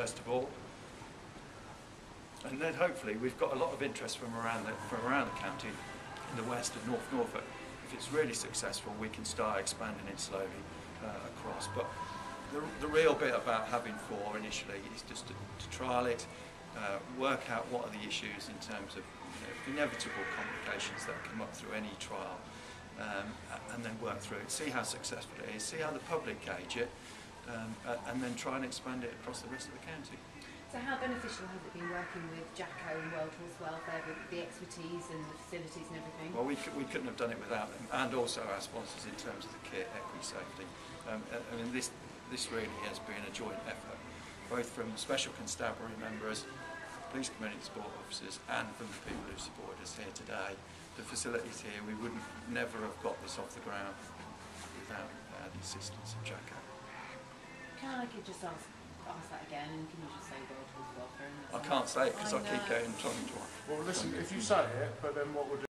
first of all. And then hopefully we've got a lot of interest from around the, from around the county, in the west and North Norfolk. If it's really successful, we can start expanding it slowly uh, across. But the, the real bit about having four initially is just to, to trial it, uh, work out what are the issues in terms of you know, inevitable complications that come up through any trial, um, and then work through it, see how successful it is, see how the public gauge it, um, and then try and expand it across the rest of the county. So how beneficial has it been working with Jacko and World Horse Welfare with the expertise and the facilities and everything? Well, we, we couldn't have done it without them, and also our sponsors in terms of the kit, Equisafety. Um, I I mean, this, this really has been a joint effort, both from special constabulary members, police community support officers, and from the people who supported us here today. The facilities here, we wouldn't never have got this off the ground without uh, the assistance of Jacko. Can I could just ask, ask that again and can you just say World Horse Welfare? And I that's can't say it because I I keep know. going trying to. Well, listen, if you say it, but then what we'll do